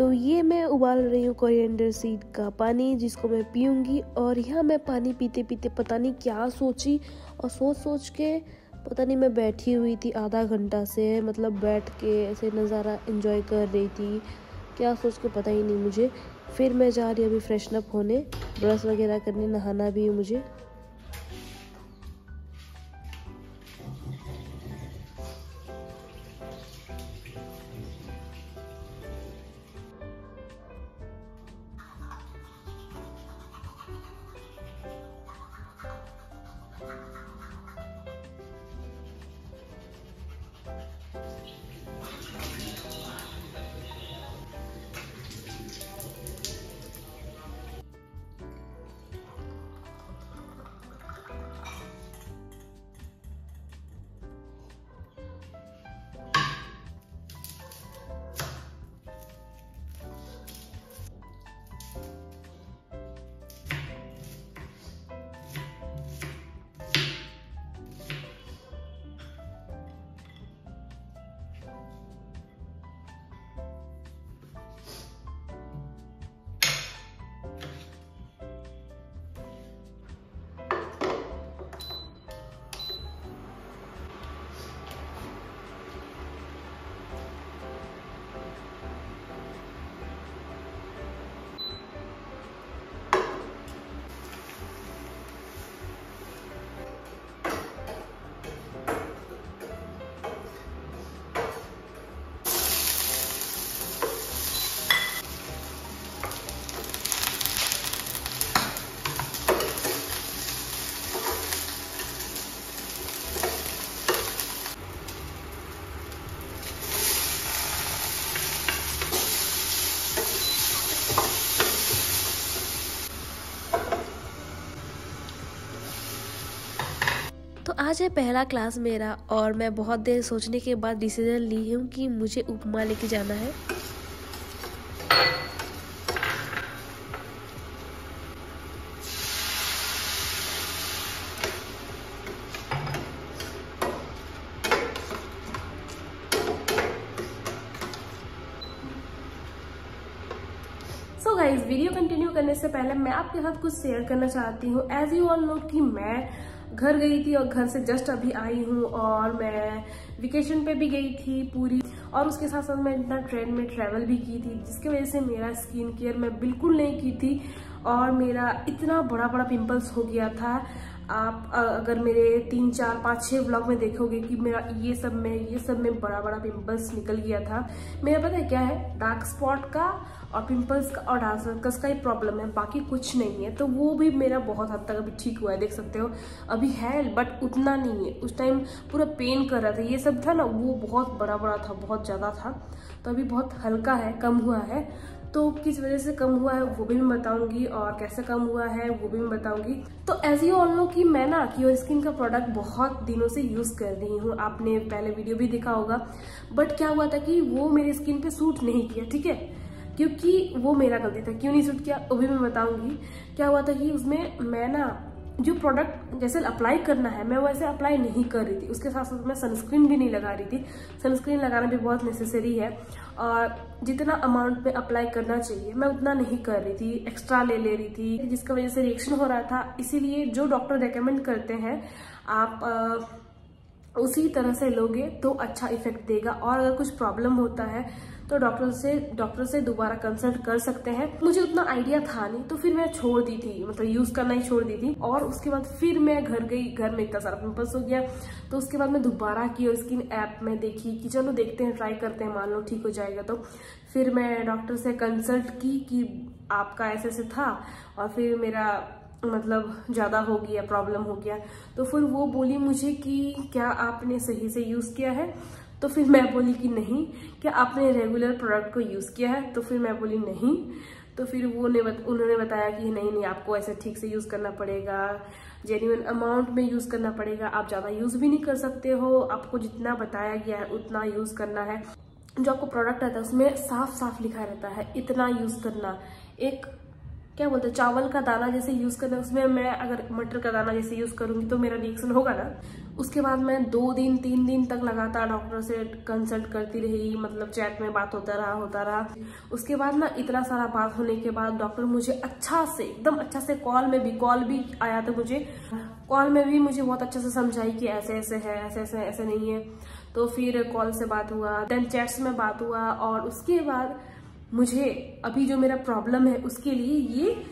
तो ये मैं उबाल रही हूँ कोरिएंडर सीड का पानी, जिसको मैं पीऊँगी। और यहाँ मैं पानी पीते पीते पता नहीं क्या सोची और सोच सोच के पता नहीं मैं बैठी हुई थी आधा घंटा से मतलब बैठ के ऐसे नज़ारा इन्जॉय कर रही थी। क्या सोच के पता ही नहीं मुझे। फिर मैं जा रही अभी फ्रेशन अप होने, ब्रश वगैरह करने, नहाना भी मुझे। आज है पहला क्लास मेरा और मैं बहुत देर सोचने के बाद डिसीज़न ली हूँ कि मुझे उपमा लेके जाना है। सो गाइज़ वीडियो कंटिन्यू करने से पहले मैं आपके साथ कुछ शेयर करना चाहती हूँ। एज यू ऑल नो कि मैं घर गई थी और घर से जस्ट अभी आई हूँ और मैं वेकेशन पे भी गई थी पूरी। और उसके साथ साथ मैं इतना ट्रेन में ट्रैवल भी की थी, जिसकी वजह से मेरा स्किन केयर मैं बिल्कुल नहीं की थी और मेरा इतना बड़ा बड़ा पिंपल्स हो गया था। आप अगर मेरे तीन, चार, पाँच छः ब्लॉग में देखोगे कि मेरा ये सब में, ये सब में बड़ा बड़ा पिंपल्स निकल गया था, मेरा पता है क्या है? डार्क स्पॉट का और पिंपल्स का और डार्क सर्कल्स का ही प्रॉब्लम है, बाकी कुछ नहीं है। तो वो भी मेरा बहुत हद तक अभी ठीक हुआ है, देख सकते हो। अभी है बट उतना नहीं है। उस टाइम पूरा पेन कर रहा था। ये सब था ना, वो बहुत बड़ा बड़ा था, बहुत ज़्यादा था। तो अभी बहुत हल्का है, कम हुआ है। तो किस वजह से कम हुआ है, वो भी मैं बताऊँगी और कैसे कम हुआ है, वो भी मैं बताऊँगी। तो एज यू ऑल नो कि मैं ना कि स्किन का प्रोडक्ट बहुत दिनों से यूज़ कर रही हूँ। आपने पहले वीडियो भी देखा होगा। बट क्या हुआ था कि वो मेरी स्किन पे सूट नहीं किया, ठीक है? क्योंकि वो मेरा गलती था। क्यों नहीं सूट किया, वो भी मैं बताऊँगी। क्या हुआ था कि उसमें मैं ना जो प्रोडक्ट जैसे अप्लाई करना है मैं वैसे अप्लाई नहीं कर रही थी। उसके साथ साथ मैं सनस्क्रीन भी नहीं लगा रही थी। सनस्क्रीन लगाना भी बहुत नेसेसरी है और जितना अमाउंट में अप्लाई करना चाहिए मैं उतना नहीं कर रही थी। एक्स्ट्रा ले ले रही थी जिसकी वजह से रिएक्शन हो रहा था। इसीलिए जो डॉक्टर रिकमेंड करते हैं आप आ, उसी तरह से लोगे तो अच्छा इफ़ेक्ट देगा। और अगर कुछ प्रॉब्लम होता है तो डॉक्टर से डॉक्टर से दोबारा कंसल्ट कर सकते हैं। मुझे उतना आइडिया था नहीं तो फिर मैं छोड़ दी थी। मतलब यूज़ करना ही छोड़ दी थी। और उसके बाद फिर मैं घर गई, घर में इतना सारा पिंपल्स हो गया। तो उसके बाद मैं दोबारा की और स्किन ऐप में देखी कि चलो देखते हैं ट्राई करते हैं, मान लो ठीक हो जाएगा तो। फिर मैं डॉक्टर से कंसल्ट की कि आपका ऐसे ऐसे था और फिर मेरा मतलब ज़्यादा हो गया प्रॉब्लम हो गया। तो फिर वो बोली मुझे कि क्या आपने सही से यूज़ किया है? तो फिर मैं बोली कि नहीं क्या आपने रेगुलर प्रोडक्ट को यूज़ किया है तो फिर मैं बोली नहीं। तो फिर वो ने बत, उन्होंने बताया कि नहीं नहीं आपको ऐसे ठीक से यूज़ करना पड़ेगा जेन्यून अमाउंट में यूज़ करना पड़ेगा आप ज़्यादा यूज़ भी नहीं कर सकते हो आपको जितना बताया गया है उतना यूज़ करना है। जो आपको प्रोडक्ट आता है उसमें साफ़ साफ़ लिखा रहता है इतना यूज़ करना एक क्या बोलते हैं, चावल का दाना जैसे यूज़ करना, उसमें मैं अगर मटर का दाना जैसे यूज़ करूँगी तो मेरा रिएक्शन होगा ना। उसके बाद मैं दो दिन, तीन दिन तक लगातार डॉक्टर से कंसल्ट करती रही मतलब चैट में बात होता रहा होता रहा। उसके बाद ना इतना सारा बात होने के बाद डॉक्टर मुझे अच्छा से, एकदम अच्छा से कॉल में भी कॉल भी आया था मुझे कॉल में भी मुझे बहुत अच्छे से समझाई कि ऐसे ऐसे है, ऐसे ऐसे ऐसे नहीं है। तो फिर कॉल से बात हुआ देन चैट्स में बात हुआ और उसके बाद मुझे अभी जो मेरा प्रॉब्लम है, उसके लिए ये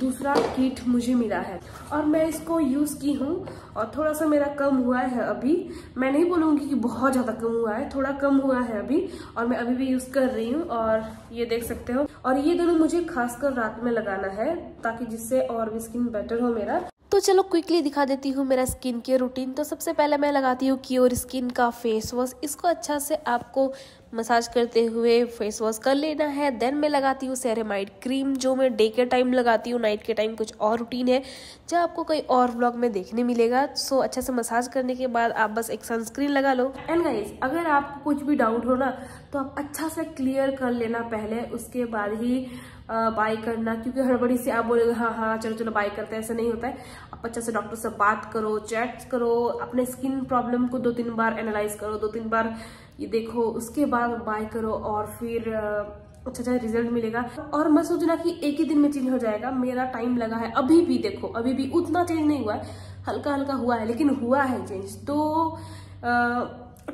दूसरा किट मुझे मिला है। और मैं इसको यूज़ की हूँ, और थोड़ा सा मेरा कम हुआ है अभी। मैं नहीं बोलूँगी कि बहुत ज़्यादा कम हुआ है, थोड़ा कम हुआ है अभी, और मैं अभी भी यूज़ कर रही हूँ, और ये देख सकते हो। और ये दोनों मुझे खासकर रात में लगाना है, ताकि जिससे और भी स्किन बेटर हो मेरा। तो चलो क्विकली दिखा देती हूँ मेरा स्किन केयर रूटीन तो सबसे पहले मैं लगाती हूँ क्योर स्किन का फेस वॉश इसको अच्छा से आपको मसाज करते हुए फेस वॉश कर लेना है। देन मैं लगाती हूँ सेरेमाइड क्रीम जो मैं डे के टाइम लगाती हूँ नाइट के टाइम कुछ और रूटीन है जो आपको कोई और व्लॉग में देखने मिलेगा। सो अच्छा से मसाज करने के बाद आप बस एक सनस्क्रीन लगा लो। एंड गाइज़ अगर आपको कुछ भी डाउट हो ना तो आप अच्छा से क्लियर कर लेना पहले। उसके बाद ही बाय करना, क्योंकि हड़बड़ी से आप बोलेगे हाँ हाँ चलो चलो बाय करते हैं। ऐसा नहीं होता है। आप अच्छा से डॉक्टर से बात करो चैट करो, अपने स्किन प्रॉब्लम को दो तीन बार एनालाइज करो दो तीन बार ये देखो, उसके बाद बाय करो और फिर अच्छा अच्छा रिज़ल्ट मिलेगा। और मैं सोचना कि एक ही दिन में चेंज हो जाएगा। मेरा टाइम लगा है। अभी भी देखो, अभी भी उतना चेंज नहीं हुआ है। हल्का हल्का हुआ है, लेकिन हुआ है चेंज तो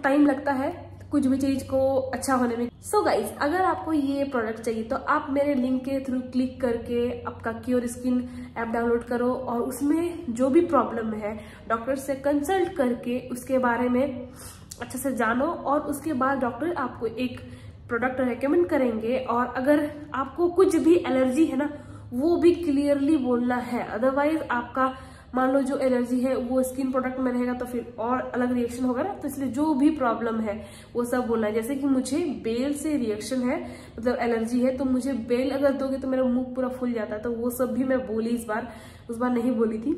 टाइम लगता है। कुछ भी चीज़ को अच्छा होने में। सो so गाइज़ अगर आपको ये प्रोडक्ट चाहिए तो आप मेरे लिंक के थ्रू क्लिक करके आपका क्योर स्किन ऐप डाउनलोड करो और उसमें जो भी प्रॉब्लम है डॉक्टर से कंसल्ट करके उसके बारे में अच्छे से जानो और उसके बाद डॉक्टर आपको एक प्रोडक्ट रेकमेंड करेंगे और अगर आपको कुछ भी एलर्जी है ना, वो भी क्लियरली बोलना है। अदरवाइज़ आपका मान लो जो एलर्जी है, वो स्किन प्रोडक्ट में रहेगा तो फिर और अलग रिएक्शन होगा ना? तो इसलिए जो भी प्रॉब्लम है, वो सब बोलना है। जैसे कि मुझे बेल से रिएक्शन है मतलब एलर्जी है तो मुझे बेल अगर दोगे तो मेरा मुँह पूरा फूल जाता है। तो वो सब भी मैं बोली इस बार, उस बार नहीं बोली थी।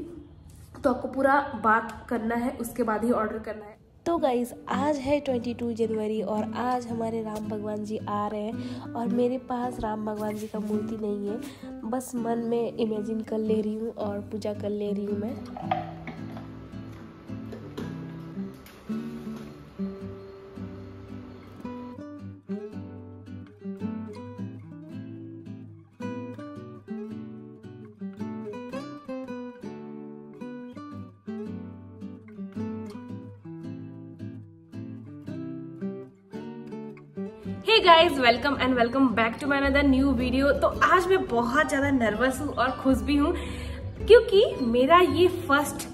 तो आपको पूरा बात करना है, उसके बाद ही ऑर्डर करना है। तो गाइज़ आज है 22 जनवरी और आज हमारे राम भगवान जी आ रहे हैं और मेरे पास राम भगवान जी का मूर्ति नहीं है। बस मन में इमेजिन कर ले रही हूँ और पूजा कर ले रही हूँ मैं। Guys welcome and welcome back to my another new video तो आज मैं बहुत ज़्यादा नर्वस हूँ और खुश भी हूँ, क्योंकि मेरा ये फ़र्स्ट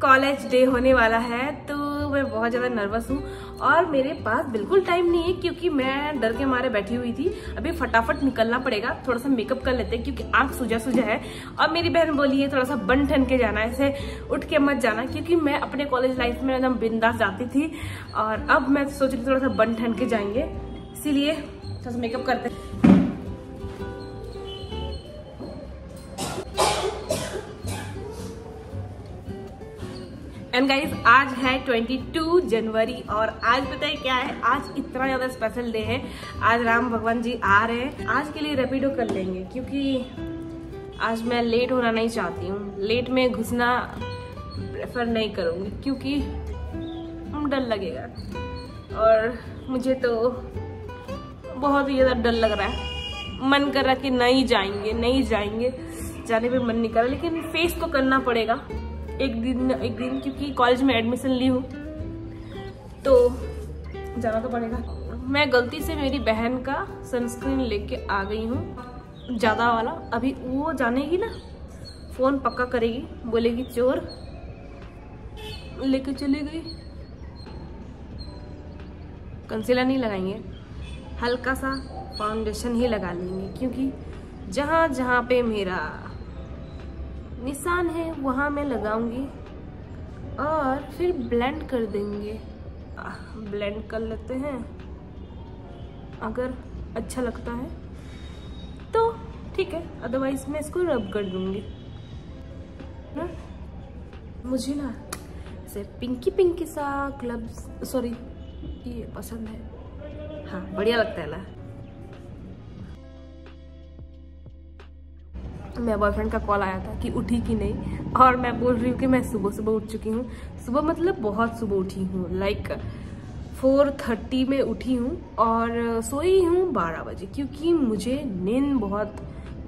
कॉलेज डे होने वाला है तो मैं बहुत ज़्यादा नर्वस हूँ। और मेरे पास बिल्कुल टाइम नहीं है, क्योंकि मैं डर के मारे बैठी हुई थी। अभी फटाफट निकलना पड़ेगा, थोड़ा सा मेकअप कर लेते हैं, क्योंकि आँख सुजा सुजा है। और मेरी बहन बोली है थोड़ा सा बन ठन के जाना, ऐसे उठ के मत जाना। क्योंकि मैं अपने कॉलेज लाइफ में एकदम बिंदास जाती थी। और अब मैं सोच रही थोड़ा सा बन ठन के जाएँगे। इसीलिए थोड़ा सा मेकअप करते एंड गाइज़ आज है 22 जनवरी और आज पता है क्या है? आज इतना ज़्यादा स्पेशल डे है। आज राम भगवान जी आ रहे हैं। आज के लिए रेपिडो कर लेंगे, क्योंकि आज मैं लेट होना नहीं चाहती हूँ। लेट में घुसना प्रेफर नहीं करूँगी, क्योंकि डर लगेगा। और मुझे तो बहुत ही ज़्यादा डर लग रहा है। मन कर रहा कि नहीं जाएँगे नहीं जाएँगे। जाने पे मन नहीं कर रहा, लेकिन फेस को करना पड़ेगा। एक दिन एक दिन क्योंकि कॉलेज में एडमिशन ली हूँ तो जाना तो पड़ेगा। मैं गलती से मेरी बहन का सनस्क्रीन लेके आ गई हूँ, ज़्यादा वाला। अभी वो जानेगी ना फ़ोन पक्का करेगी, बोलेगी चोर। लेके चली गई। कंसीलर नहीं लगाएँगे, हल्का सा फाउंडेशन ही लगा लेंगे, क्योंकि जहाँ जहाँ पे मेरा निशान है, वहाँ मैं लगाऊँगी और फिर ब्लेंड कर देंगे। ब्लेंड कर लेते हैं। अगर अच्छा लगता है तो ठीक है अदरवाइज़ मैं इसको रब कर दूँगी। ना? मुझे ना ऐसे पिंकी पिंकी सा ग्लव्स सॉरी ये पसंद है। हाँ बढ़िया लगता है ना? मेरा बॉयफ्रेंड का कॉल आया था कि उठी कि नहीं? और मैं बोल रही हूँ कि मैं सुबह सुबह उठ चुकी हूँ। सुबह मतलब बहुत सुबह उठी हूँ। लाइक फोर थर्टी में उठी हूँ और सोई हूँ बारह बजे क्योंकि मुझे नींद बहुत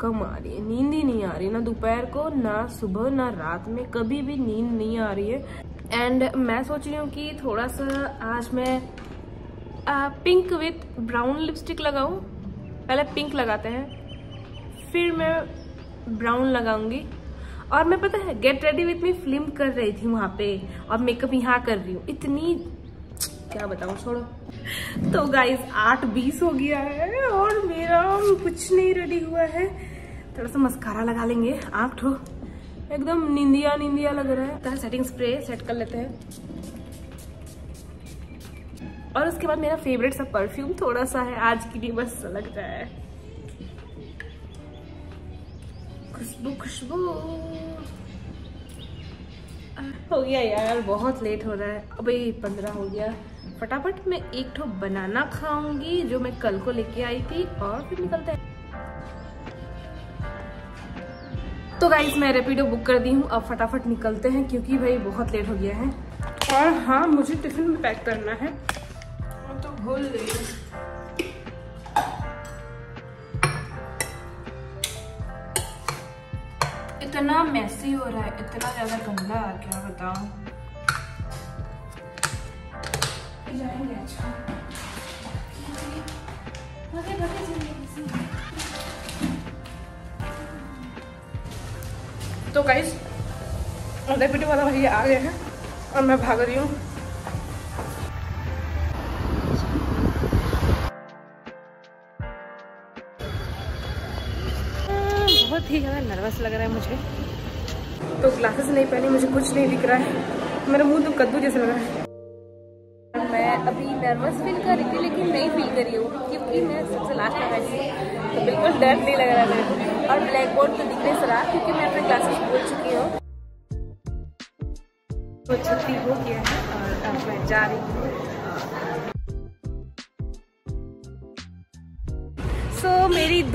कम आ रही है। नींद ही नहीं आ रही ना दोपहर को ना सुबह ना रात में। कभी भी नींद नहीं आ रही है। एंड मैं सोच रही हूँ कि थोड़ा सा आज मैं आ, पिंक विथ ब्राउन लिपस्टिक लगाऊँ। पहले पिंक लगाते हैं। फिर मैं ब्राउन लगाऊँगी। और मैं पता है get ready with me film कर रही थी वहाँ पे, और मेकअप यहाँ कर रही हूँ। इतनी, क्या बताऊँ, छोड़ो। तो गाइज़ आठ बीस हो गया है, और मेरा कुछ नहीं रेडी हुआ है। थोड़ा सा मस्कारा लगा लेंगे आँख ठो। एकदम निंदिया निंदिया लग रहा है। तो सेटिंग स्प्रे सेट कर लेते हैं। और उसके बाद मेरा फेवरेट सा परफ्यूम थोड़ा सा है, आज के लिए बस लग रहा है। खुशबू खुशबू हो गया यार, बहुत लेट हो रहा है। अभी पंद्रह हो गया। फटाफट मैं एक ठो बनाना खाऊँगी, जो मैं कल को लेके आई थी, और फिर निकलते हैं। तो गाइज़ मैं रेपिडो बुक कर दी हूँ। अब फटाफट निकलते हैं, क्योंकि भाई बहुत लेट हो गया है। और हाँ मुझे टिफ़िन में पैक करना है। तो भूल गई इतना मैसी हो रहा है, इतना ज़्यादा गंदा क्या बताओ। अच्छा। तो गाइस वाला भैया आ गए हैं और मैं भाग रही हूँ। नर्वस लग रहा है मुझे। तो ग्लासेस नहीं पहनी, मुझे कुछ नहीं दिख रहा है। मेरा मुँह तो कद्दू जैसा लग रहा है। मैं अभी नर्वस फील कर रही थी, लेकिन नहीं फील कर रही हूँ, क्योंकि मैं सबसे लास्ट में बैठी तो बिल्कुल डर नहीं लग रहा मेरे को। और ब्लैक बोर्ड तो दिखने से रहा, क्योंकि मैं अपने क्लासेस बोल चुकी हूँ। तो छुट्टी हो गया है और अब मैं जा रही हूँ।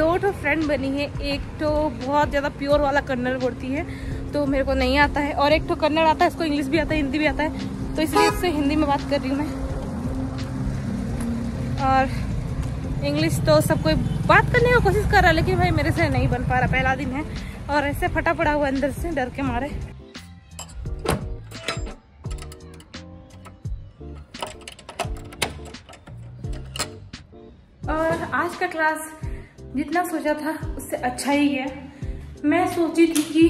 दो ठो फ्रेंड बनी है, एक तो बहुत ज़्यादा प्योर वाला कन्नड़ बोलती है तो मेरे को नहीं आता है। और एक तो कन्नड़ आता है, इसको इंग्लिश भी आता है, हिंदी भी आता है तो इसलिए इससे हिंदी में बात कर रही हूँ मैं। और इंग्लिश तो सब कोई बात करने की कोशिश कर रहा है लेकिन भाई मेरे से नहीं बन पा रहा, पहला दिन है। और ऐसे फटा पड़ा हुआ अंदर से, डर के मारे। और आज का क्लास जितना सोचा था उससे अच्छा ही गया। मैं सोची थी कि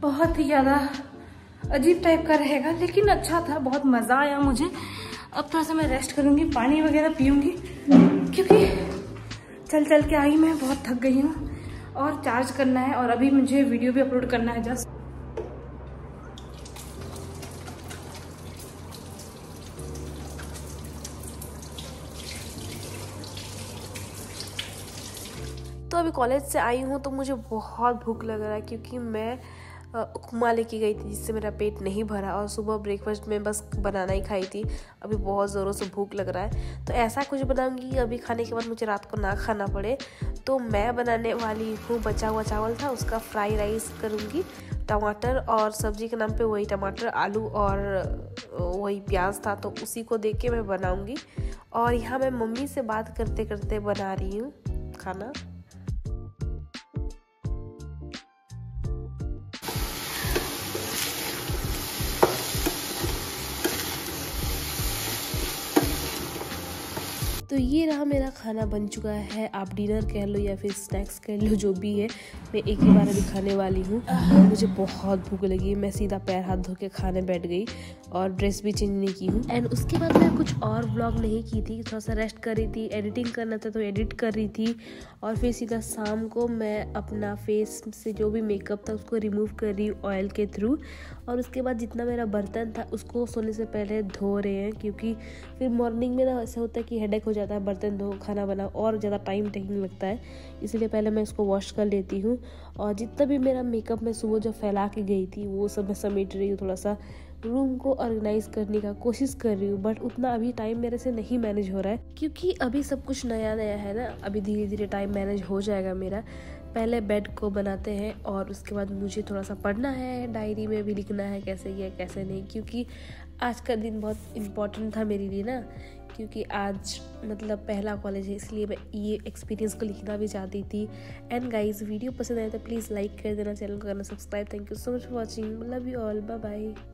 बहुत ही ज़्यादा अजीब टाइप का रहेगा, लेकिन अच्छा था, बहुत मज़ा आया मुझे। अब थोड़ा सा मैं रेस्ट करूँगी, पानी वगैरह पीऊँगी, क्योंकि चल चल के आई मैं, बहुत थक गई हूँ। और चार्ज करना है, और अभी मुझे वीडियो भी अपलोड करना है जस्ट कॉलेज से आई हूँ तो मुझे बहुत भूख लग रहा है क्योंकि मैं उपमा लेके गई थी जिससे मेरा पेट नहीं भरा और सुबह ब्रेकफास्ट में बस बनाना ही खाई थी। अभी बहुत ज़ोरों से भूख लग रहा है। तो ऐसा कुछ बनाऊँगी अभी खाने के बाद मुझे रात को ना खाना पड़े। तो मैं बनाने वाली हूँ बचा हुआ चावल था, उसका फ्राई राइस करूँगी। टमाटर और सब्ज़ी के नाम पे वही टमाटर, आलू और वही प्याज था तो उसी को देख के मैं बनाऊँगी। और यहाँ मैं मम्मी से बात करते करते बना रही हूँ खाना। तो ये रहा मेरा खाना बन चुका है। आप डिनर कह लो या फिर स्नैक्स कह लो, जो भी है, मैं एक ही बार अभी खाने वाली हूँ। मुझे बहुत भूख लगी मैं सीधा पैर हाथ धो के खाने बैठ गई और ड्रेस भी चेंज नहीं की हूँ। एंड उसके बाद मैं कुछ और ब्लॉग नहीं की थी। थोड़ा सा रेस्ट कर रही थी एडिटिंग करना था तो एडिट कर रही थी। और फिर सीधा शाम को मैं अपना फेस से जो भी मेकअप था उसको रिमूव कर रही हूँ ऑयल के थ्रू और उसके बाद जितना मेरा बर्तन था, उसको सोने से पहले धो रहे हैं, क्योंकि फिर मॉर्निंग में ना ऐसा होता है कि हेडेक हो जाता है, बर्तन धो, खाना बना और ज़्यादा टाइम टेकिंग लगता है। इसलिए पहले मैं इसको वॉश कर लेती हूँ और जितना भी मेरा मेकअप मैं सुबह जो फैला के गई थी, वो सब मैं समेट रही हूँ थोड़ा सा। रूम को ऑर्गेनाइज करने का कोशिश कर रही हूँ बट उतना अभी टाइम मेरे से नहीं मैनेज हो रहा है, क्योंकि अभी सब कुछ नया नया है ना। अभी धीरे धीरे टाइम मैनेज हो जाएगा मेरा। पहले बेड को बनाते हैं और उसके बाद मुझे थोड़ा सा पढ़ना है डायरी में भी लिखना है कैसे किया, कैसे नहीं, क्योंकि आज का दिन बहुत इम्पोर्टेंट था मेरे लिए ना, क्योंकि आज मतलब पहला कॉलेज है, इसलिए मैं ये एक्सपीरियंस को लिखना भी चाहती थी। एंड गाइस वीडियो पसंद आए तो प्लीज़ लाइक कर देना चैनल को करना subscribe thank you so much for watching love you all bye bye